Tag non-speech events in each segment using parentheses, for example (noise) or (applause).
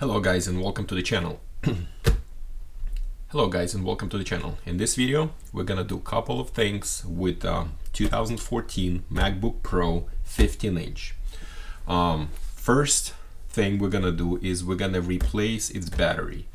Hello guys and welcome to the channel. (clears throat) Hello guys and welcome to the channel. In this video we're gonna do a couple of things with uh, 2014 MacBook Pro 15 inch. Um, first thing we're gonna do is we're gonna replace its battery.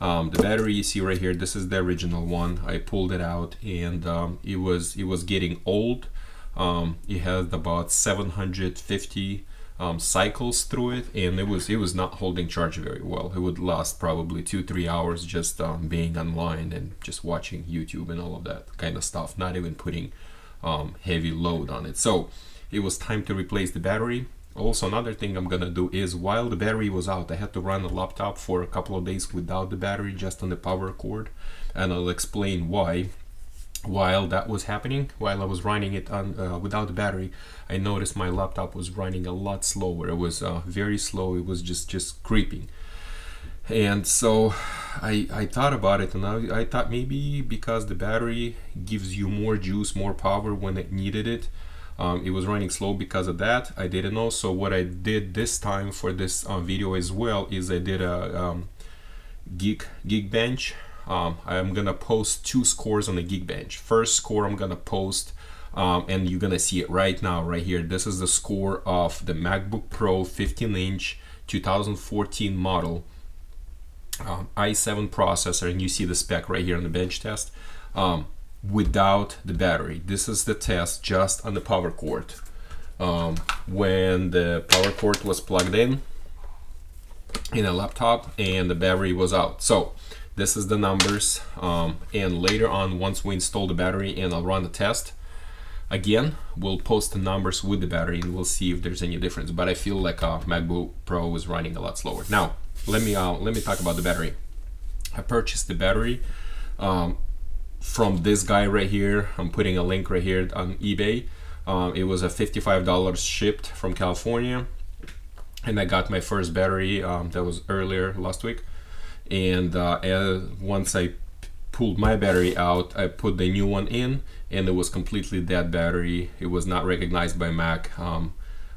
Um, the battery you see right here, this is the original one. I pulled it out and um, it was it was getting old. Um, it had about 750 um, cycles through it, and it was it was not holding charge very well. It would last probably two three hours just um, being online and just watching YouTube and all of that kind of stuff. Not even putting um, heavy load on it. So it was time to replace the battery. Also, another thing I'm gonna do is while the battery was out, I had to run the laptop for a couple of days without the battery, just on the power cord, and I'll explain why while that was happening while i was running it on uh, without the battery i noticed my laptop was running a lot slower. It was uh, very slow. It was just just creeping. And so i i thought about it and I, I thought maybe because the battery gives you more juice more power when it needed it um, it was running slow because of that. I didn't know. So what i did this time for this uh, video as well is i did a um, geek geekbench um, I'm gonna post two scores on the Geekbench. First score I'm gonna post, um, and you're gonna see it right now, right here. This is the score of the MacBook Pro 15 inch 2014 model um, i7 processor, and you see the spec right here on the bench test um, without the battery. This is the test just on the power cord. Um, when the power cord was plugged in in a laptop and the battery was out. So this is the numbers um, and later on once we install the battery and I'll run the test again we'll post the numbers with the battery and we'll see if there's any difference but I feel like a MacBook Pro is running a lot slower. Now let me uh, let me talk about the battery. I purchased the battery um, from this guy right here. I'm putting a link right here on eBay. Um, it was a $55 shipped from California and I got my first battery um, that was earlier last week and uh, once I pulled my battery out I put the new one in and it was completely dead battery. It was not recognized by Mac. Um,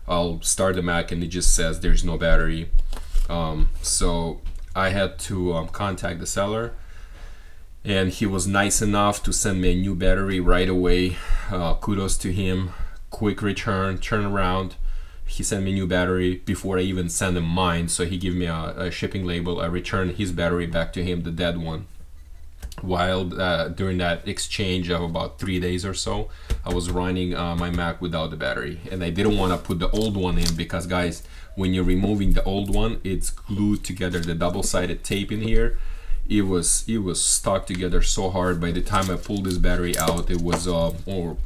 I'll start the Mac and it just says there's no battery. Um, so I had to um, contact the seller and he was nice enough to send me a new battery right away. Uh, kudos to him. Quick return turn around he sent me new battery before I even sent him mine. So he gave me a, a shipping label. I returned his battery back to him, the dead one. While uh, during that exchange of about three days or so, I was running uh, my Mac without the battery, and I didn't want to put the old one in because, guys, when you're removing the old one, it's glued together. The double-sided tape in here it was it was stuck together so hard. By the time I pulled this battery out it was uh,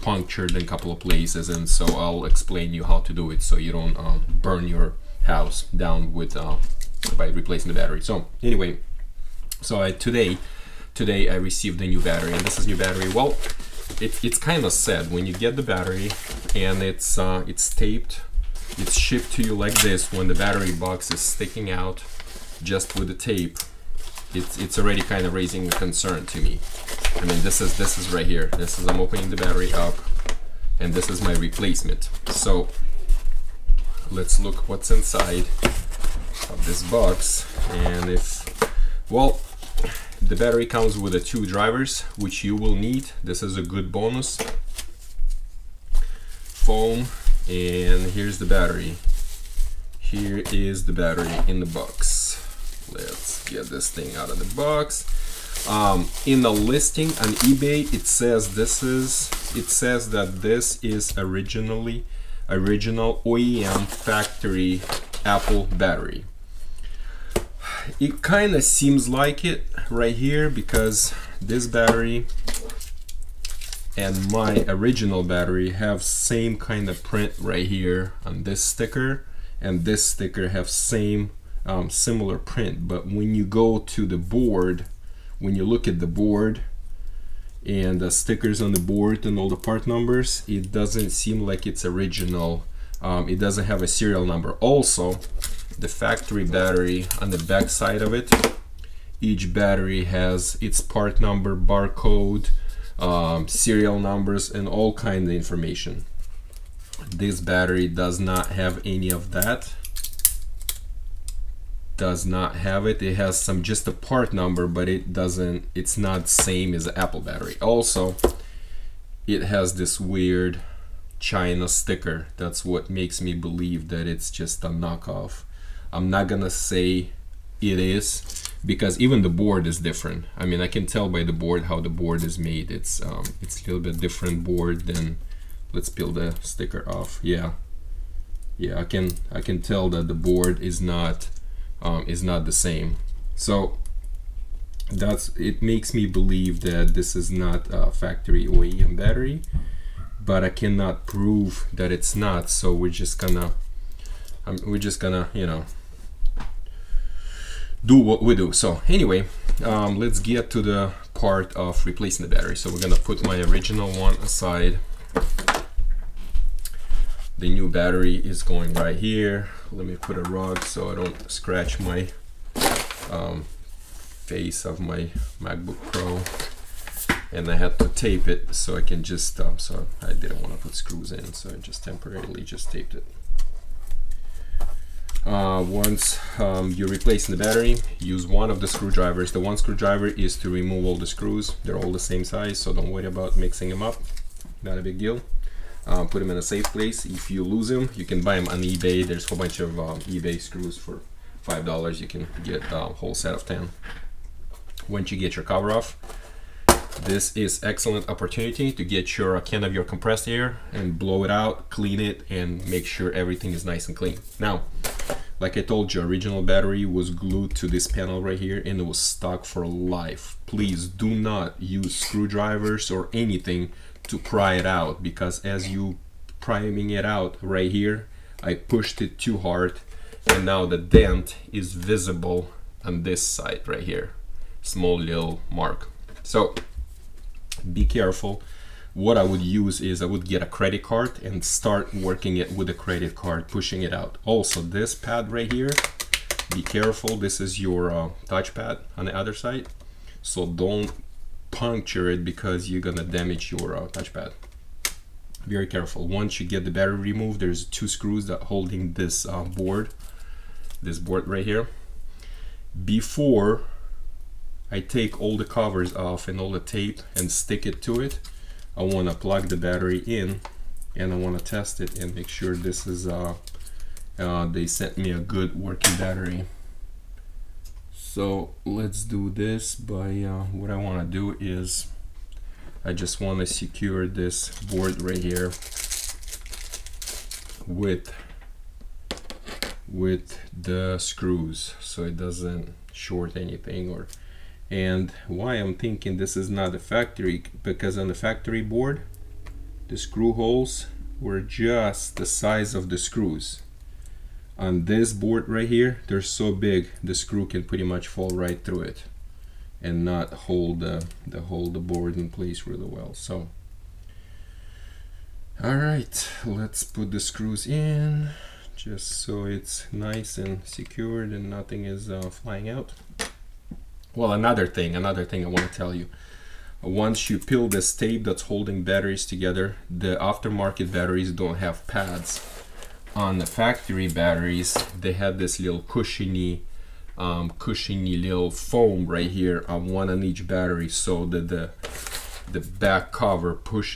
punctured in a couple of places and so I'll explain you how to do it so you don't uh, burn your house down with uh, by replacing the battery. So anyway so I, today today I received a new battery and this is new battery. Well it, it's kind of sad when you get the battery and it's uh, it's taped it's shipped to you like this when the battery box is sticking out just with the tape it's it's already kind of raising a concern to me. I mean, this is this is right here. This is I'm opening the battery up, and this is my replacement. So let's look what's inside of this box. And if well, the battery comes with the two drivers, which you will need. This is a good bonus. Foam, and here's the battery. Here is the battery in the box. Let's get this thing out of the box. Um, in the listing on eBay, it says this is, it says that this is originally, original OEM factory Apple battery. It kind of seems like it right here because this battery and my original battery have same kind of print right here on this sticker and this sticker have same um, similar print but when you go to the board when you look at the board and the stickers on the board and all the part numbers it doesn't seem like it's original. Um, it doesn't have a serial number. Also the factory battery on the back side of it each battery has its part number barcode um, serial numbers and all kind of information. This battery does not have any of that does not have it. It has some just a part number, but it doesn't. It's not same as Apple battery. Also, it has this weird China sticker. That's what makes me believe that it's just a knockoff. I'm not gonna say it is because even the board is different. I mean, I can tell by the board how the board is made. It's um, it's a little bit different board than. Let's peel the sticker off. Yeah, yeah, I can I can tell that the board is not um, is not the same. So that's it makes me believe that this is not a factory OEM battery, but I cannot prove that it's not. So we're just gonna um, we're just gonna you know do what we do. So anyway, um, let's get to the part of replacing the battery. So we're gonna put my original one aside. The new battery is going right here. Let me put a rug so I don't scratch my um, face of my MacBook Pro. And I had to tape it so I can just, um, so I didn't want to put screws in, so I just temporarily just taped it. Uh, once um, you're replacing the battery, use one of the screwdrivers. The one screwdriver is to remove all the screws. They're all the same size, so don't worry about mixing them up. Not a big deal. Uh, put them in a safe place. If you lose them, you can buy them on eBay. There's a whole bunch of um, eBay screws for five dollars. You can get a whole set of ten. Once you get your cover off, this is excellent opportunity to get your can of your compressed air and blow it out, clean it, and make sure everything is nice and clean. Now, like I told you, original battery was glued to this panel right here and it was stuck for life. Please do not use screwdrivers or anything to pry it out because as you priming it out right here, I pushed it too hard and now the dent is visible on this side right here. Small little mark. So be careful what I would use is I would get a credit card and start working it with a credit card, pushing it out. Also, this pad right here, be careful. This is your uh, touchpad on the other side. So don't puncture it because you're gonna damage your uh, touchpad. Very careful. Once you get the battery removed, there's two screws that holding this uh, board, this board right here. Before I take all the covers off and all the tape and stick it to it, I want to plug the battery in and I want to test it and make sure this is uh, uh, they sent me a good working battery so let's do this by uh, what I want to do is I just want to secure this board right here with with the screws so it doesn't short anything or and why I'm thinking this is not a factory because on the factory board the screw holes were just the size of the screws on this board right here they're so big the screw can pretty much fall right through it and not hold the, the hold the board in place really well so all right let's put the screws in just so it's nice and secured and nothing is uh, flying out well, another thing, another thing I want to tell you. Once you peel this tape that's holding batteries together, the aftermarket batteries don't have pads. On the factory batteries, they have this little cushiony, um, cushiony little foam right here on one on each battery, so that the the back cover pushes